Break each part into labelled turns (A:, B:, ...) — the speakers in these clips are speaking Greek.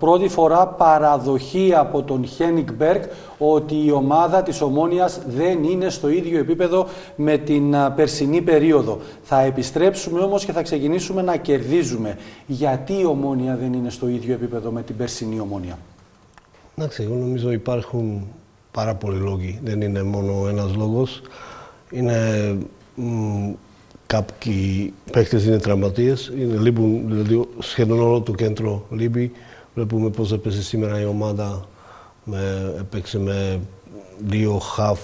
A: Πρώτη φορά παραδοχή από τον Χένικ Μπέρκ ότι η ομάδα της Ομόνιας δεν είναι στο ίδιο επίπεδο με την περσινή περίοδο. Θα επιστρέψουμε όμως και θα ξεκινήσουμε να κερδίζουμε. Γιατί η Ομόνια δεν είναι στο ίδιο επίπεδο με την περσινή Ομόνια;
B: Εντάξει, εγώ νομίζω υπάρχουν πάρα πολλοί λόγοι. Δεν είναι μόνο ένας λόγος. Είναι μ, κάποιοι παίχτες είναι τραυματίες. Είναι, λείπουν, δηλαδή σχεδόν όλο το κέντρο λείπει. Βλέπουμε πώς έπαιζε σήμερα η ομάδα. Με, έπαιξε με δύο χαφ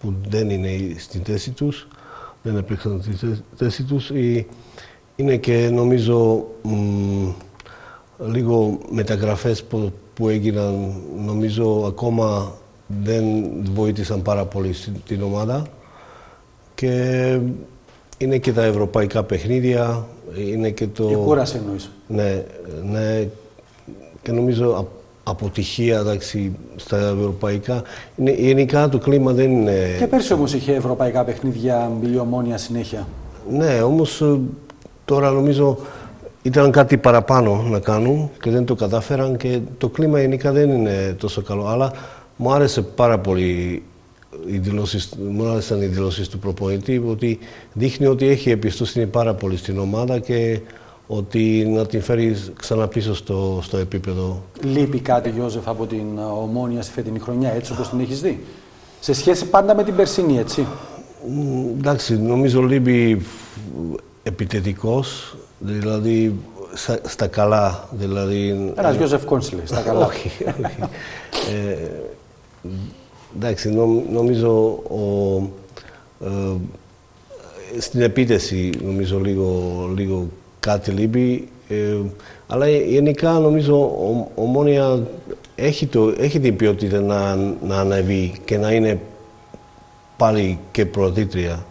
B: που δεν είναι στην θέση τους. Δεν έπαιξαν στη θέση τους. Είναι και νομίζω μ, λίγο μεταγραφές που, που έγιναν νομίζω ακόμα δεν βοήθησαν πάρα πολύ την ομάδα και είναι και τα ευρωπαϊκά παιχνίδια, είναι και το...
A: Η κούραση εννοείς.
B: Ναι, ναι, και νομίζω αποτυχία εντάξει, στα ευρωπαϊκά. Είναι, γενικά το κλίμα δεν είναι...
A: Και πέρσι όμως είχε ευρωπαϊκά παιχνίδια η ομόνια συνέχεια.
B: Ναι, όμως ε, τώρα νομίζω ήταν κάτι παραπάνω να κάνουν και δεν το κατάφεραν και το κλίμα γενικά δεν είναι τόσο καλό. Αλλά μου άρεσε πάρα πολύ οι δηλώσεις, μου άρεσαν οι δηλώσεις του προπονητή ότι δείχνει ότι έχει εμπιστοσύνη πάρα πολύ στην ομάδα και ότι να την φέρει ξανά πίσω στο, στο επίπεδο.
A: Λείπει κάτι, Γιώζεφ, από την ομόνια στη φετινή χρονιά, έτσι όπως την έχεις δει; Σε σχέση πάντα με την περσινή, έτσι.
B: Εντάξει, νομίζω λείπει επιθετικός, δηλαδή στα, καλά. Δηλαδή,
A: Ένας Γιώζεφ Κόνσιλε, στα καλά.
B: όχι, όχι. ε, εντάξει, νομίζω ο, ε, στην επίτευξη νομίζω λίγο, λίγο κάτι λείπει. Ε, αλλά γενικά νομίζω ο, Ομόνια έχει, το, έχει την ποιότητα να, να ανεβεί και να είναι πάλι και πρωτήτρια.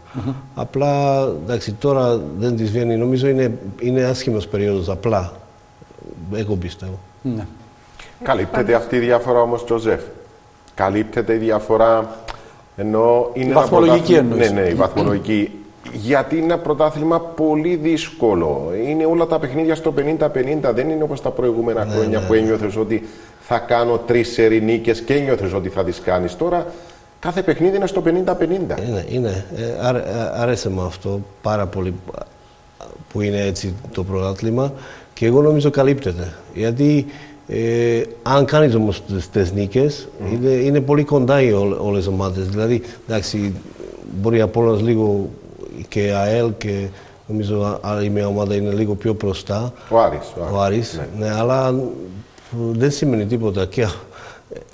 B: Απλά εντάξει, τώρα δεν της βγαίνει. Νομίζω είναι, είναι άσχημος περίοδος. Απλά. Εγώ πιστεύω. Ναι.
C: Καλύπτεται αυτή η διαφορά όμως, Τζοζεφ; Καλύπτεται η διαφορά ενώ είναι. Η
A: βαθμολογική εννοείς.
C: Ναι, ναι, η βαθμολογική. Γιατί είναι ένα πρωτάθλημα πολύ δύσκολο. Είναι όλα τα παιχνίδια στο 50-50. Δεν είναι όπως τα προηγούμενα ναι, χρόνια ναι. που ένιωθες ότι θα κάνω τρεις σερινίκε και ένιωθες ότι θα τις κάνεις. Τώρα Κάθε παιχνίδι είναι στο 50-50.
B: Είναι, είναι. Ε, άρε, άρεσε με αυτό πάρα πολύ που είναι έτσι το πρωτάθλημα και εγώ νομίζω καλύπτεται. Γιατί ε, αν κάνεις όμως τις νίκες, είναι, είναι, πολύ κοντά οι όλες οι ομάδες. Δηλαδή, εντάξει, μπορεί από λίγο και ΑΕΛ και νομίζω άλλη μια ομάδα είναι λίγο πιο μπροστά.
C: Ο Άρης.
B: Ο Άρης, ναι. ναι. αλλά δεν σημαίνει τίποτα. Και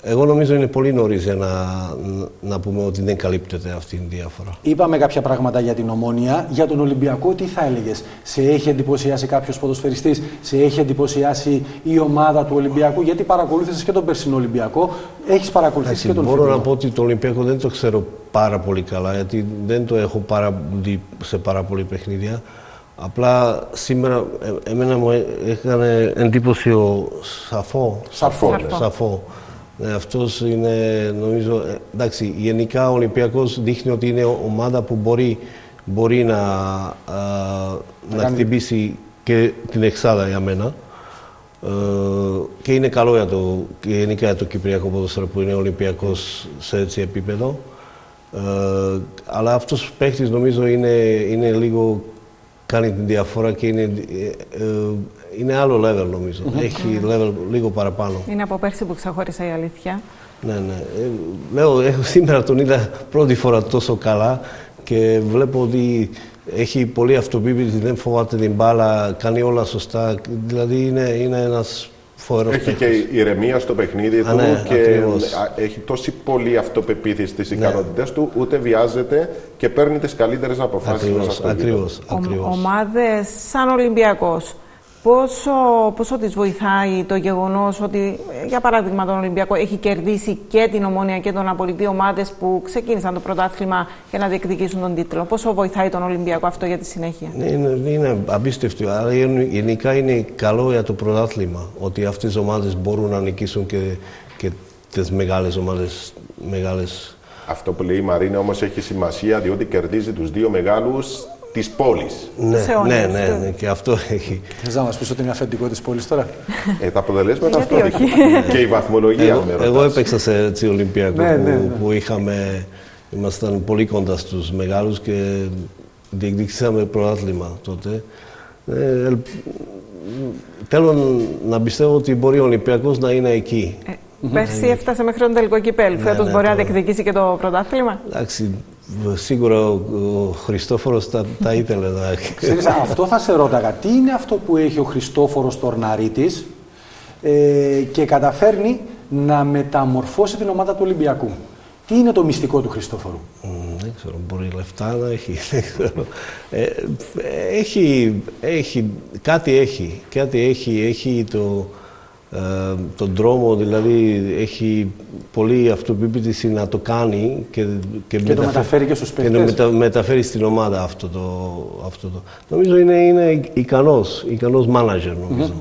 B: εγώ νομίζω είναι πολύ νωρίς για να, να πούμε ότι δεν καλύπτεται αυτή η διαφορά.
A: Είπαμε κάποια πράγματα για την ομόνια. Για τον Ολυμπιακό, τι θα έλεγες, Σε έχει εντυπωσιάσει κάποιος ποδοσφαιριστής, Σε έχει εντυπωσιάσει η ομάδα του Ολυμπιακού, Γιατί παρακολούθησες και τον περσινό Ολυμπιακό, έχεις παρακολουθήσει και τον
B: Μπορώ να πω ότι το Ολυμπιακό δεν το ξέρω πάρα πολύ καλά, γιατί δεν το έχω πάρα, δει σε πάρα πολύ παιχνίδια. Απλά σήμερα ε, εμένα μου έκανε εντύπωση ο Σαφό.
A: Σαφό.
B: Σαφό. Ναι, αυτός είναι, νομίζω, ε, εντάξει, γενικά ο Ολυμπιακός δείχνει ότι είναι ομάδα που μπορεί, μπορεί να, να χτυπήσει και την εξάδα για μένα. Ε, και είναι καλό για το, και γενικά για το Κυπριακό ποδόσφαιρο που είναι Ολυμπιακός σε έτσι επίπεδο. Ε, αλλά αυτός ο παίχτης νομίζω είναι, είναι λίγο κάνει την διαφορά και είναι, ε, είναι άλλο level νομίζω. Έχει level λίγο παραπάνω.
D: Είναι από πέρσι που ξεχώρισα η αλήθεια.
B: Ναι, ναι. Ε, λέω, έχω σήμερα τον είδα πρώτη φορά τόσο καλά και βλέπω ότι έχει πολύ αυτοπεποίθηση, δεν φοβάται την μπάλα, κάνει όλα σωστά. Δηλαδή είναι, είναι ένας φοβερός
C: Έχει και ηρεμία στο παιχνίδι του
B: ναι,
C: και έχει τόση πολύ αυτοπεποίθηση στις ναι. ικανότητες του, ούτε βιάζεται και παίρνει τις καλύτερες αποφάσεις.
B: Ακριβώς, ακριβώς,
D: ακριβώς. Ομάδες σαν Ολυμπιακός Πόσο, πόσο της βοηθάει το γεγονός ότι, για παράδειγμα, τον Ολυμπιακό έχει κερδίσει και την Ομόνια και τον Απολυτή ομάδες που ξεκίνησαν το πρωτάθλημα για να διεκδικήσουν τον τίτλο. Πόσο βοηθάει τον Ολυμπιακό αυτό για τη συνέχεια;
B: Ναι, είναι, είναι απίστευτο. Αλλά γενικά είναι καλό για το πρωτάθλημα ότι αυτές οι ομάδες μπορούν να νικήσουν και, και τις μεγάλες ομάδες. Μεγάλες...
C: Αυτό που λέει η Μαρίνα όμως έχει σημασία διότι κερδίζει τους δύο μεγάλους της πόλης.
B: Ναι,
D: Σε
B: ναι,
D: όνειρες,
B: ναι,
D: ναι.
B: ναι, και αυτό έχει.
A: Θες να μας πεις ότι είναι αφεντικό της πόλης τώρα;
C: Ε, τα αποτελέσματα
D: Γιατί
C: αυτό
D: όχι.
C: δείχνουν. Και η βαθμολογία
B: Εγώ,
C: με
B: εγώ
C: ρωτάς.
B: έπαιξα σε έτσι Ολυμπιακό
A: Ναι,
B: που,
A: ναι, ναι.
B: που είχαμε, ήμασταν πολύ κοντά στους μεγάλους και διεκδικήσαμε πρωτάθλημα τότε. Ε, ελ- θέλω να πιστεύω ότι μπορεί ο Ολυμπιακός να είναι εκεί.
D: Ε, Πέρσι έφτασε μέχρι τον τελικό κυπέλ.
B: Ναι,
D: Φέτος
B: ναι,
D: μπορεί να
B: το-
D: διεκδικήσει και το πρωτάθλημα.
B: Εντάξει, σίγουρα ο, ο Χριστόφορος τα, τα ήθελε να...
A: Ξέρεις, αυτό θα σε ρώταγα. Τι είναι αυτό που έχει ο Χριστόφορος Τορναρίτης ε, και καταφέρνει να μεταμορφώσει την ομάδα του Ολυμπιακού; Τι είναι το μυστικό του Χριστόφορου;
B: Μ, Δεν ξέρω, μπορεί λεφτά να έχει, δεν ξέρω. Ε, έχει, έχει, κάτι έχει, κάτι έχει, έχει το, ε, τον δρόμο, δηλαδή έχει πολύ αυτοπεποίθηση να το κάνει και,
A: Και το μεταφέρει και στους
B: και το
A: παίκτες.
B: μετα, μεταφέρει στην ομάδα αυτό το, αυτό το. Νομίζω είναι, είναι ικανός, ικανός manager νομίζω.